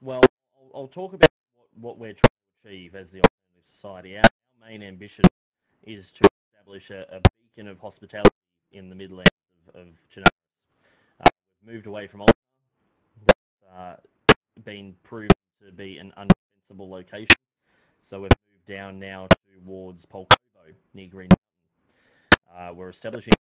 Well, I'll, I'll talk about what, what we're trying to achieve as the Alternative Society. Our, our main ambition is to establish a, a beacon of hospitality in the Midlands of, of Chernarus. Uh, we've moved away from Altar. That's uh, been proven to be an undefensible location. So we've moved down now towards Pulkovo, near Green Mountain. Uh, we're establishing